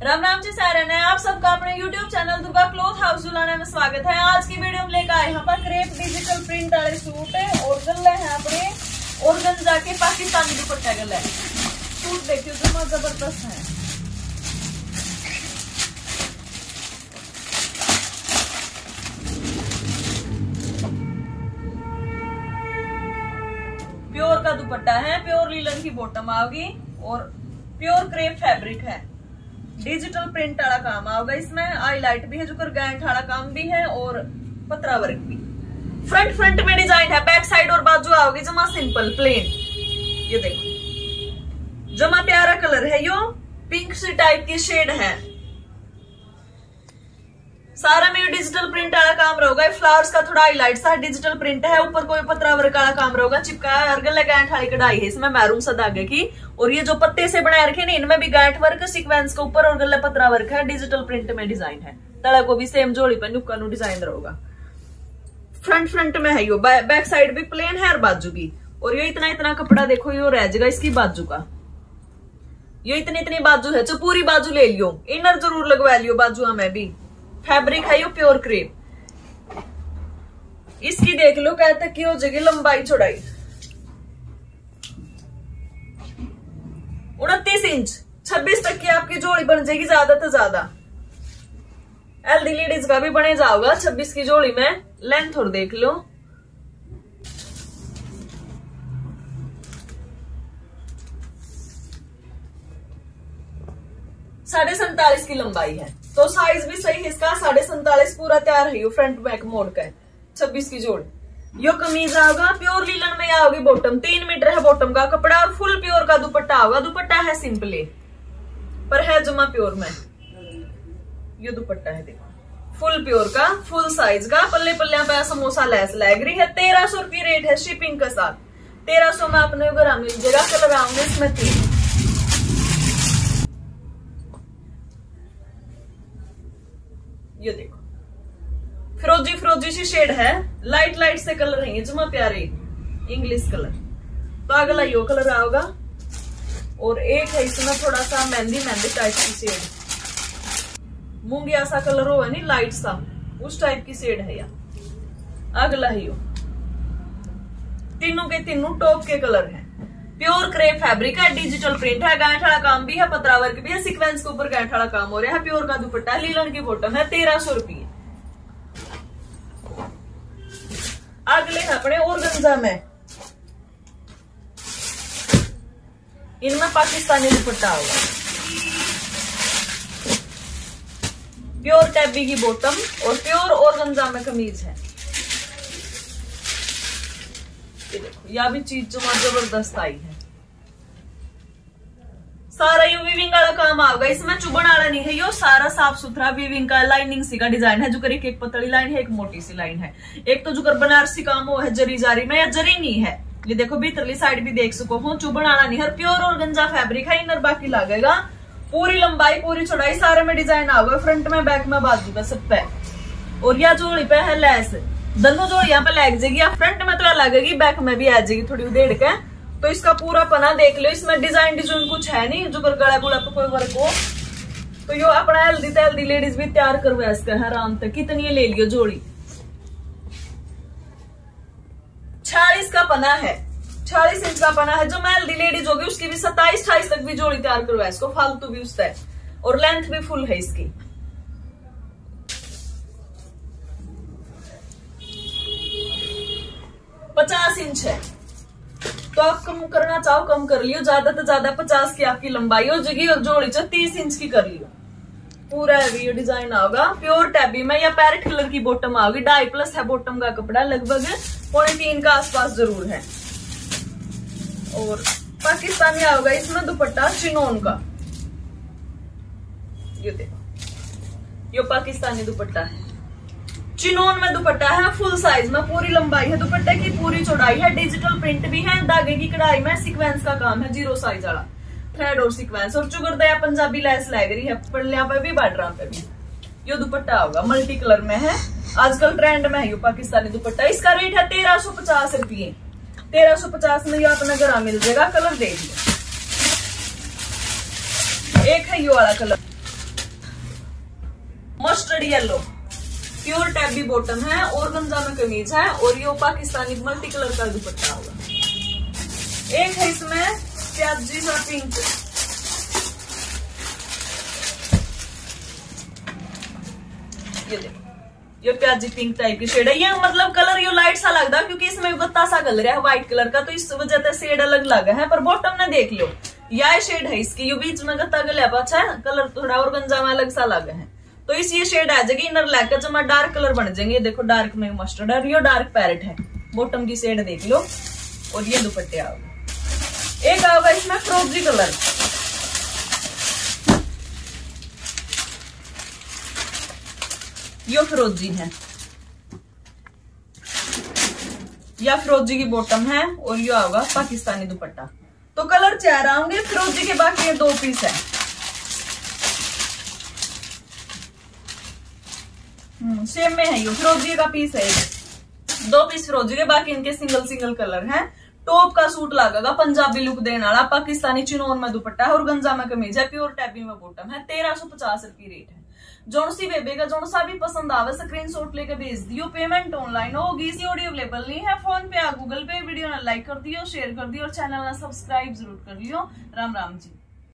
राम राम जी सारन है आप सबका अपने YouTube channel Durga cloth house जुलाने में स्वागत है। आज की वीडियो में लेकर आए यहाँ पर क्रेप डिजिटल प्रिंट वाले सूट है, और गले हैं अपने, और गन जाके पाकिस्तानी दुपट्टा गले सूट देखियो जो ज़बरदस्त है। प्योर का दुपट्टा है, प्योर लीलन की बॉटम आओगी और प्योर क्रेप फैब्रिक है। डिजिटल प्रिंट वाला काम आओगा इसमें हाईलाइट भी है जो कर गैंट वाला काम भी है और पत्रा वर्क भी। फ्रंट फ्रंट में डिज़ाइन है बैक साइड और बाजू आओगी, जमा सिंपल प्लेन ये देखो। जमा प्यारा कलर है यो पिंक सी टाइप की शेड है। सारा में डिजिटल प्रिंट वाला काम रहेगा। फ्लावर्स का थोड़ा हाईलाइट सा डिजिटल प्रिंट है। ऊपर कोई पत्रा वर्क वाला काम रहेगा। चिपका और गले गांठ वाली कढ़ाई है। इसमें मैरून सा धागे की। और ये जो पत्ते से बनाए रखे ना, इनमें भी गांठ वर्क सिक्वेंस के ऊपर और गले पत्रा वर्क है। डिजिटल प्रिंट में डिज़ाइन है। तड़ा को भी सेम जोड़ी पर नुक्का डिज़ाइन रहेगा। फ्रंट फ्रंट में है यो। बैक साइड भी प्लेन है और बाजू भी। और ये इतना इतना कपड़ा देखो, यो रह जाएगा इसकी बाजू का। ये इतनी इतनी बाजू है। जो पूरी बाजू ले लियो। इनर ज़रूर लगवा लियो बाजू में भी। फैब्रिक है यो प्योर क्रेप इसकी देख लो, कहते की हो जाएगी लंबाई चौड़ाई। उनतीस इंच। छब्बीस तक की आपकी जोड़ी बन जाएगी ज़्यादा तो ज़्यादा। एलडी लेडीज़ का भी बने जाओगा, छब्बीस की जोड़ी में। लेंथ और देख लो। साढ़े सैतालीस की लंबाई है। तो साइज़ भी सही है इसका, साढ़े सैतालीस पूरा तैयार है फ्रंट बैक मोड का, छब्बीस की जोड़। यो कमीज आओगा प्योर लीलन में आओगी बॉटम तीन मीटर है बॉटम का कपड़ा और फुल प्योर का दुपट्टा होगा दुपट्टा है सिंपली पर है जमा प्योर में। ये दुपट्टा है देखो फुल प्योर का फुल साइज़ का पल्ले पल्ले पे समोसा लैस लग रही है, तेरह सौ रुपये रेट है शिपिंग के साथ। तेरह सौ में अपने घर मिल जाएगा कलर आऊँगे इसमें तीन ये देखो। फिरोजी फिरोजी सी शेड है। लाइट लाइट से कलर है जमा प्यारे इंग्लिश कलर तो अगला यो कलर आओगा। और एक है इसमें थोड़ा सा मेहंदी मेहंदी टाइप की शेड मूंगिया सा कलर हो नहीं लाइट सा। उस टाइप की शेड है यार अगला ही यो। तीनों के तीनों टॉप के कलर है। प्योर क्रेप फैब्रिक है, डिजिटल प्रिंट है, गांठ वाला काम भी है पतरा वर्क भी है सिक्वेंस के ऊपर गांठ वाला काम हो रहा है प्योर का दुपट्टा लीलन की बॉटम है, तेरह सौ रुपये। अगले अपने और गंजा में। इनमें पाकिस्तानी दुपट्टा होगा। प्योर टैबी की बॉटम और प्योर और गंजा में कमीज है। ये देखो या भी चीज़ जो ज़बरदस्त आई है। सारा ये वीविंग वाला काम आएगा इसमें चुबन वाला नहीं है। यो सारा साफ़ सुथरा वीविंग का लाइनिंग सी का डिज़ाइन है, जो कर एक पतली लाइन है, एक मोटी सी लाइन है। एक तो जो कर बनारसी काम वो है, जरी जारी में, या जरी नहीं है। ये देखो, भीतरली साइड भी देख सको। हो चुबन वाला नहीं है। प्योर और गंजा फैब्रिक है, इनर बाकी लगेगा। पूरी लंबाई, पूरी चौड़ाई सारे में डिज़ाइन आएगा फ्रंट में बैक में, बाजू पे सब पे। और यह जोड़ी पे है लेस दोनों जोड़ी यहाँ पे लग जाएगी। फ्रंट में तो लगेगी बैक में भी आ जाएगी थोड़ी उधेड़ के। तो इसका पूरा पना देख लो, इसमें डिज़ाइन डिज़ाइन कुछ है नहीं, जो गला गुला पे कोई वर्क हो। तो यो अपना हेल्दी हेल्दी लेडीज़ भी तैयार करवा इसका आराम तक। कितनी ले लियो जोड़ी? छियालीस का पना है। छियालीस इंच का पना है। जो मैं हेल्दी लेडीज़ होगी, उसकी भी सत्ताईस अठाईस तक भी जोड़ी तैयार करवा इसको। फालतू भी उसका है और लेंथ भी फुल है इसकी। पचास इंच है। तो आप कम करना चाहो, कम कर लियो। ज़्यादा तो ज़्यादा पचास की आपकी लंबाई हो जाएगी और जोड़ी जो तीस इंच की कर लियो। पूरा हैवी डिज़ाइन आओगा। प्योर टैबी में या पैरेट कलर की बॉटम आओगी ढाई प्लस है बॉटम का कपड़ा, लगभग पौने तीन का आसपास ज़रूर है। और पाकिस्तानी आओगा इसमें दुपट्टा चिनोन का। ये देखो, ये पाकिस्तानी दुपट्टा है। चिनोन में दुपट्टा है फुल साइज़ में, पूरी लंबाई है दुपट्टे की, पूरी चौड़ाई है डिजिटल प्रिंट भी है, धागे की कढ़ाई में सीक्वेंस का काम है ज़ीरो साइज़ वाला। थ्रेड और सीक्वेंस और चुगरदया पंजाबी लैस लग रही है पल्लिया पे भी बार्डर पे भी ये दुपट्टा होगा मल्टी कलर में है। आजकल ट्रेंड में है, ये पाकिस्तानी दुपट्टा। इसका रेट है तेरह सौ पचास रुपये। तेरह सौ पचास में ये अपना घर मिल जाएगा कलर देख लो एक है ये वाला colour mustard yellow pure tabby bottom है और गंजा में कमीज है और ये पाकिस्तानी मल्टी कलर का दुपट्टा होगा। एक है इसमें प्याजी सा पिंक ये ये प्याजी पिंक टाइप की शेड है। ये मतलब कलर ये लाइट सा लगता है क्योंकि इसमें बत्ता सा कलर है व्हाइट कलर का तो इस वजह से शेड अलग लगा है, पर बॉटम ने देख लो। यह शेड है इसकी, ये बीच में गत्ता गलिया पाछा है कलर थोड़ा और गंजा में अलग सा लगा है। तो इस ये शेड आ जाएगी इनर लैक लेकर जमा डार्क कलर बन जाएँगे देखो डार्क में मस्टर्ड है ये डार्क पैरेट है। बॉटम की शेड देख लो, और ये दुपट्टे आओगे एक आओगा इसमें फ्रोजी कलर यो फिरोजी है। या फिरोजी की बॉटम है, और यो आएगा पाकिस्तानी दुपट्टा। तो कलर चार आएँगे फिरोजी के बाकी ये दो पीस है। सेम हम्म, में है यो। फिरोजी का पीस है दो पीस फिरोजी के बाकी इनके सिंगल सिंगल कलर है। टॉप का सूट लगेगा पंजाबी लुक देने वाला पाकिस्तानी चिनोन में दुपट्टा है और गंजा में कमीज है प्योर टैबी में बॉटम है। तेरह सौ पचास रुपये रेट है। जोन सी बेबे का जोन सा भी पसंद आवे स्क्रीनशॉट लेकर भेज दियो। पेमेंट ऑनलाइन होगी सीओडी अवेलेबल नहीं है। फ़ोन पे या गूगल पे वीडियो ना लाइक कर दियो शेयर कर दियो और चैनल ना सब्सक्राइब ज़रूर कर लियो। राम राम जी।